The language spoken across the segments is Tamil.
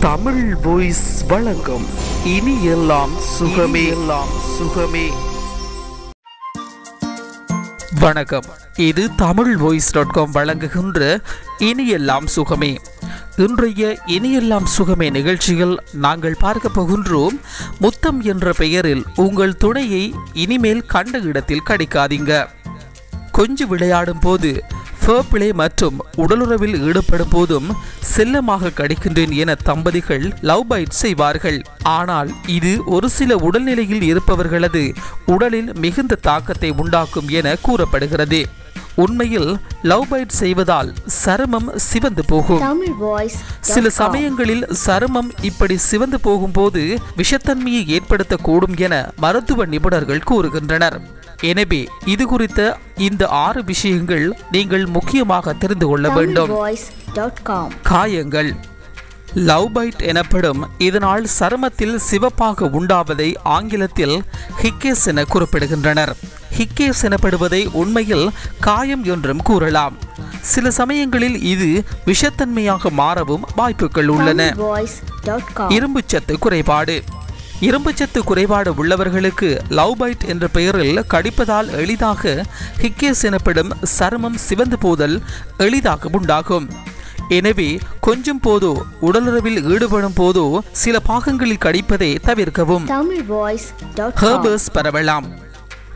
தமிழ் வாய்ஸ் வழங்கும் இனி எல்லாம் சுகமே. எல்லாம் சுகமே. வணக்கம். இது தமிழ் வாய்ஸ் டாட் காம் வழங்குகின்ற இனி எல்லாம் சுகமே. இன்றைய இனியெல்லாம் சுகமே நிகழ்ச்சியில் நாங்கள் பார்க்க போகின்றோம் முத்தம் என்ற பெயரில் உங்கள் துணையை இனிமேல் கண்ட இடத்தில் கடிக்காதீங்க. கொஞ்சி விளையாடும் போது ஃபேப்பிளே மற்றும் உடலுறவில் ஈடுபடும் போதும் செல்லமாக கடிக்கின்றேன் என தம்பதிகள் லவ் பைட் செய்வார்கள். ஆனால் இது ஒரு சில உடல்நிலையில் இருப்பவர்களது உடலில் மிகுந்த தாக்கத்தை உண்டாக்கும் என கூறப்படுகிறது. உண்மையில் லவ் பைட் செய்வதால் சருமம் சிவந்து போகும். சில சமயங்களில் சருமம் இப்படி சிவந்து போகும்போது விஷத்தன்மையை ஏற்படுத்தக்கூடும் என மருத்துவ நிபுணர்கள் கூறுகின்றனர். எனவே இது குறித்த இந்த ஆறு விஷயங்கள் நீங்கள் முக்கியமாக தெரிந்து கொள்ள வேண்டும். காயங்கள். லவ் பைட் எனப்படும் இதனால் சருமத்தில் சிவப்பாக உண்டாவதை ஆங்கிலத்தில் ஹிக்கேஸ் என குறிப்பிடுகின்றனர். ஹிக்கேஸ் எனப்படுவதை உண்மையில் காயம் என்றும் கூறலாம். சில சமயங்களில் இது விஷத்தன்மையாக மாறவும் வாய்ப்புகள் உள்ளன. இரும்புச்சத்து குறைபாடு. இரும்புச்சத்து குறைபாடு உள்ளவர்களுக்கு லவ் பைட் என்ற பெயரில் கடிப்பதால் எளிதாக ஹிக்கேஸ் எனப்படும் சருமம் சிவந்து போதல் எளிதாக உண்டாகும். எனவே கொஞ்சம் போதோ உடலுறவில் ஈடுபடும் போதோ சில பாகங்களில் கடிப்பதை தவிர்க்கவும். ஹெர்பஸ் பரவலாம்.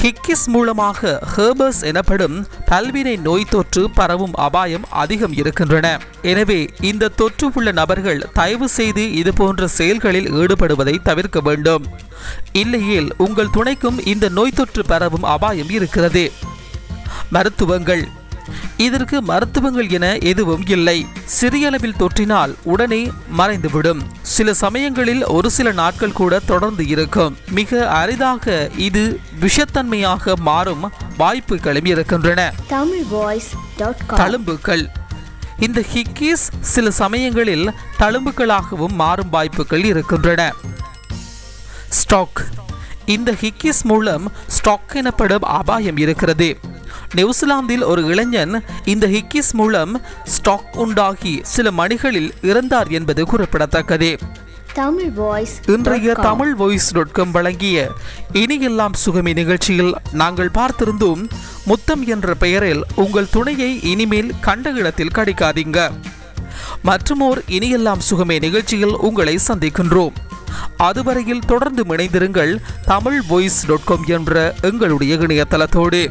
ஹிக்கிஸ் மூலமாக ஹெர்பஸ் எனப்படும் பல்வினை நோய் தொற்று பரவும் அபாயம் அதிகம் இருக்கின்றன. எனவே இந்த தொற்று உள்ள நபர்கள் தயவு செய்து இது போன்ற செயல்களில் ஈடுபடுவதை தவிர்க்க வேண்டும். இல்லையேல் உங்கள் துணைக்கும் இந்த நோய் தொற்று பரவும் அபாயம் இருக்கிறது. மருத்துவங்கள் இதற்கு மருத்துவங்கள் என எதுவும் இல்லை. சிறிய அளவில் தொற்றினால் உடனே மறைந்துவிடும். சில சமயங்களில் ஒரு சில நாட்கள் கூட தொடர்ந்து இருக்கும். மிக அரிதாக இது விஷத்தன்மையாக மாறும் வாய்ப்புகளும் இருக்கின்றன. தழும்புகள். இந்த ஹிக்கீஸ் சில சமயங்களில் தழும்புகளாகவும் மாறும் வாய்ப்புகள் இருக்கின்றன. ஸ்டாக். இந்த ஹிக்கிஸ் மூலம் ஸ்டாக் எனப்படும் அபாயம் இருக்கிறது. நியூசிலாந்தில் ஒரு இளைஞன் இந்த ஹிக்கிஸ் மூலம் ஸ்டாக் உண்டாகி சில மணிகளில் இறந்தார் என்பது குறிப்பிடத்தக்கது. இன்றைய தமிழ் வாய்ஸ் டாட் காம் வழங்கிய இனியெல்லாம் சுகமி நிகழ்ச்சியில் நாங்கள் பார்த்திருந்தோம். முத்தம் என்ற பெயரில் உங்கள் துணையை இனிமேல் கண்ட இடத்தில் கடிக்காதீங்க. மற்றுமோர் இனியெல்லாம் சுகமே நிகழ்ச்சியில் உங்களை சந்திக்கின்றோம். அதுவரையில் தொடர்ந்து இணைந்திருங்கள் தமிழ் வாய்ஸ் டாட் காம் என்ற எங்களுடைய இணையதளத்தோடு.